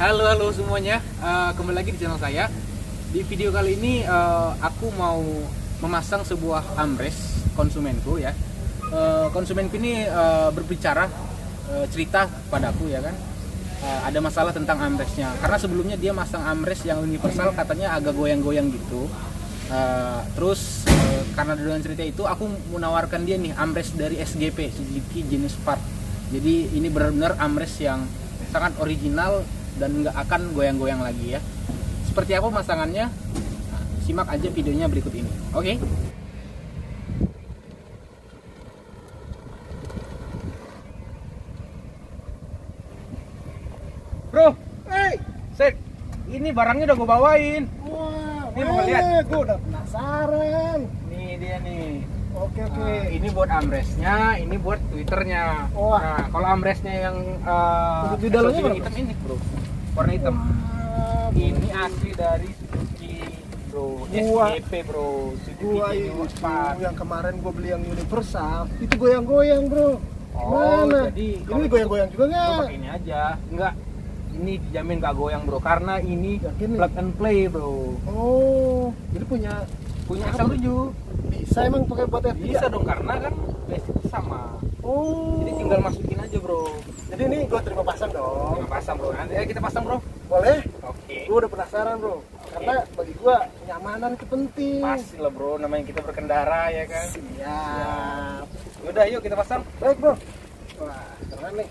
Halo halo semuanya, Eh, kembali lagi di channel saya. Di video kali ini eh, aku mau memasang sebuah armrest konsumenku ya. Eh, konsumenku ini eh, berbicara eh, cerita padaku ya kan. Eh, ada masalah tentang armrestnya karena sebelumnya dia masang armrest yang universal katanya agak goyang-goyang gitu. Eh, terus eh, karena dengan cerita itu aku menawarkan dia nih armrest dari SGP Suzuki jenis Spark. Jadi ini benar-benar armrest yang sangat original dan nggak akan goyang-goyang lagi ya. Seperti apa pemasangannya? Nah, simak aja videonya berikut ini. Oke? Bro, hey, Sek, ini barangnya udah gue bawain. Wah, Ini mau lihat? Gue udah penasaran. Nih dia nih. Oke oke. Nah, ini buat armrestnya, ini buat twitternya. Wah. Nah, kalau armrestnya yang uh, di dalamnya berapa? hitam ini, bro. Warna hitam. Wah, Ini asli dari Suzuki, bro. Gua- SGP, bro. Suzuki Gua itu yang kemarin gue beli yang universal, itu goyang-goyang bro. Oh, Mana? jadi ini goyang-goyang juga nggak? pakai ini aja. Enggak. Ini dijamin gak goyang, bro. Karena ini Yakin plug and play, bro. Oh, jadi punya Punya Apa? XL7. bisa emang pakai buat F3? Bisa dong, karena kan basic sama. Oh. Jadi tinggal masukin aja, bro. Jadi ini gue terima pasang dong. Kita pasang, bro. Nanti eh, kita pasang, bro. Boleh? Oke. Gue udah penasaran bro. Karena bagi gue kenyamanan itu penting. Pasti lah bro, namanya kita berkendara ya kan. Siap. Yaudah yuk kita pasang. Baik bro. Wah, keren nih.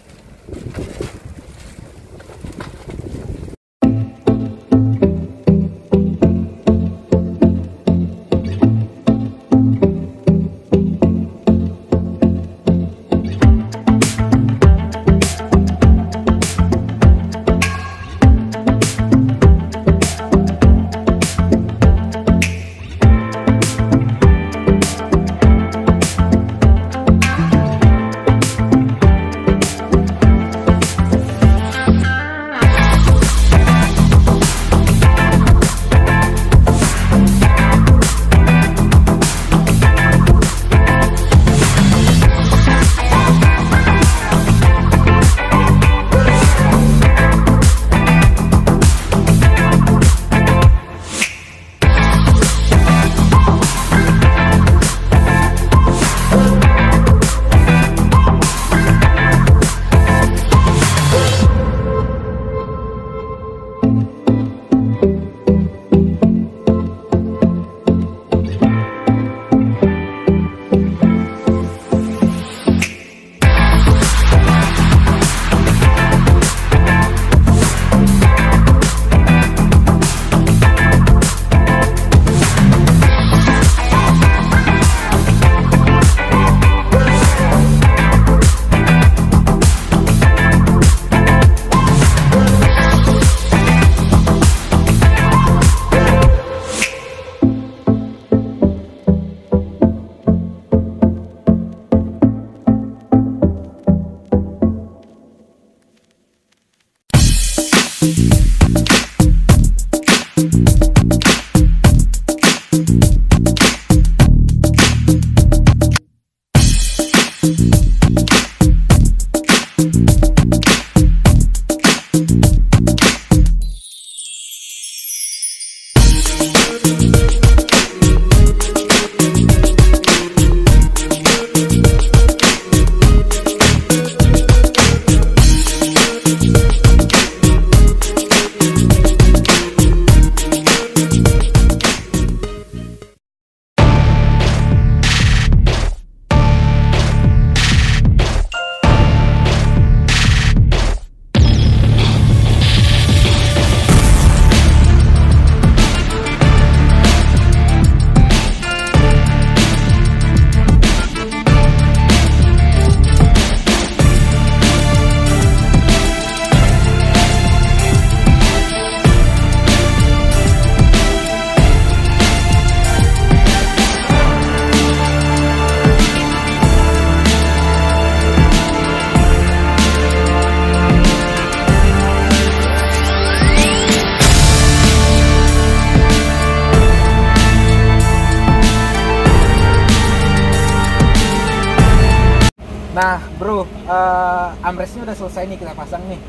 Nah, bro, eh, armrestnya udah selesai nih kita pasang nih.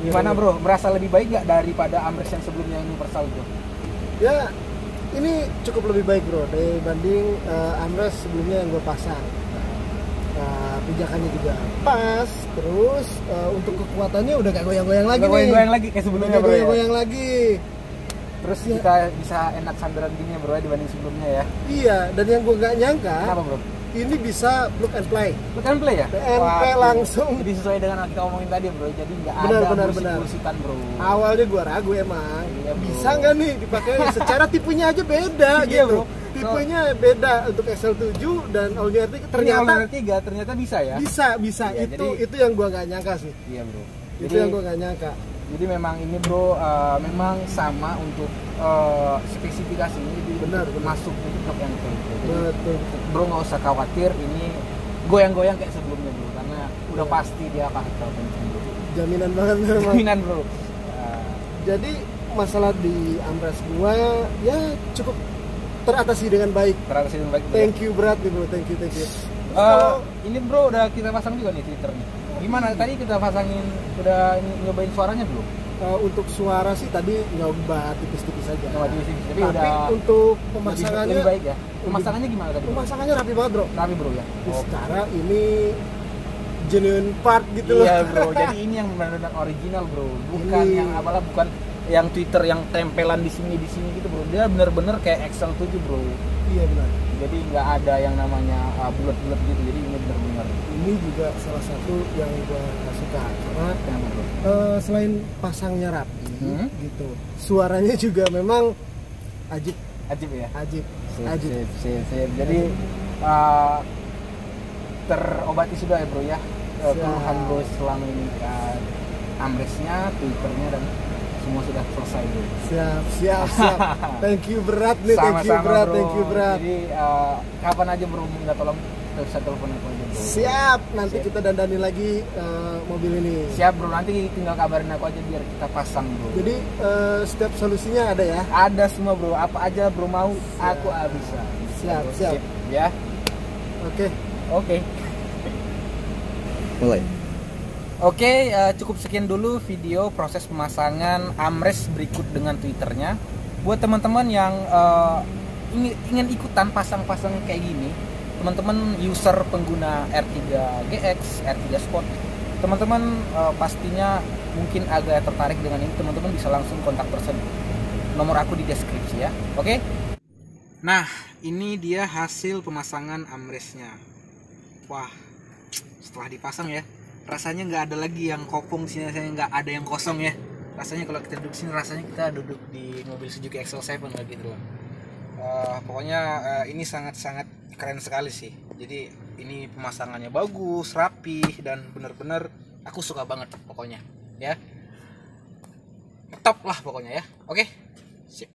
Gimana Iya, bro? Berasa lebih baik nggak daripada Amres yang sebelumnya yang universal bro? Ya, ini cukup lebih baik bro dibanding uh, armrest sebelumnya yang gue pasang. Nah, pijakannya juga pas, terus uh, untuk kekuatannya udah gak goyang-goyang lagi Nggak nih. goyang-goyang lagi kayak sebelumnya gak bro ya? goyang-goyang lagi. Terus Ya. kita bisa enak sandaran gini ya bro ya dibanding sebelumnya ya Iya, dan yang gue gak nyangka, Kenapa bro? Ini bisa plug and play. Plug and play ya? Waduh. langsung. Jadi sesuai dengan yang kita omongin tadi bro Jadi nggak ada benar, benar. bullshit-bullshitan bro Awalnya gue ragu emang, Iya, bro. bisa nggak nih dipakai? Secara tipenya aja beda Iya, gitu. bro. Tipenya beda untuk XL7 dan All New R3 Ternyata ternyata tiga ternyata bisa ya? bisa bisa Iya, itu jadi- itu yang gue nggak nyangka sih. Iya bro itu Jadi yang gue nggak nyangka. Jadi memang ini bro, uh, memang sama untuk uh, spesifikasinya jadi Benar, benar. masuk itu truk yang Betul. bro nggak usah khawatir ini goyang-goyang kayak sebelumnya bro, karena udah Iya. pasti dia akan kenceng bro. Jaminan banget memang. Jaminan bro. Uh, Jadi masalah di Amres gua ya cukup teratasi dengan baik. teratasi dengan baik. bro. Thank you berat nih bro, thank you thank you. Uh, kalau ini bro udah kita pasang juga nih twitternya. Gimana tadi kita pasangin udah nyobain suaranya belum? uh, untuk suara sih tadi nyoba tipis-tipis aja. Nyoba tipis-tipis, tapi Tapi udah untuk pemasangannya lebih baik ya. Pemasangannya gimana tadi? pemasangannya rapi banget bro. Rapi bro ya. Terus Secara ini genuine part gitu loh. Iya bro, jadi ini yang benar-benar original bro, bukan Ini- yang apalah bukan yang Twitter yang tempelan di sini di sini gitu bro. Dia benar-benar kayak Excel 7 bro. Iya benar. Jadi nggak ada yang namanya uh, bulat-bulat gitu. Jadi ini juga salah satu yang gua suka karena eh, selain pasangnya rapi Hmm? gitu, suaranya juga memang ajib Ajib ya. ajib Sip, ajib. sip, sip, sip. Jadi uh, terobati sudah ya bro ya uh, keluhan bro selama ini uh, Amresnya, Twitternya dan semua sudah selesai bro. Siap, siap, siap. Thank you berat nih, thank you berat, bro. thank you berat. Jadi uh, kapan aja bro minta tolong bisa telepon aku aja bro. Siap, nanti Siap. kita dandani lagi eh, mobil ini. Siap bro, nanti tinggal kabarin aku aja biar kita pasang bro. Jadi eh, setiap solusinya ada ya. ada semua bro, apa aja bro mau, aku ah, bisa. Siap, siap. Sip, Ya, Oke. oke. Mulai. Oke, eh, cukup sekian dulu video proses pemasangan Amres berikut dengan twitternya. Buat teman-teman yang ingin, ingin ikutan pasang-pasang kayak gini, teman-teman user pengguna R3 GX, R3 Sport, teman-teman eh, pastinya mungkin agak tertarik dengan ini, teman-teman bisa langsung kontak person nomor aku di deskripsi ya. Oke? Nah, ini dia hasil pemasangan Amresnya. Wah, setelah dipasang ya rasanya nggak ada lagi yang kopong sini rasanya nggak ada yang kosong ya rasanya kalau kita duduk sini rasanya kita duduk di mobil Suzuki XL7 lah gitu loh Eh, pokoknya eh, ini sangat-sangat keren sekali sih. Jadi ini pemasangannya bagus rapi dan bener-bener aku suka banget pokoknya ya. Top lah pokoknya ya. Oke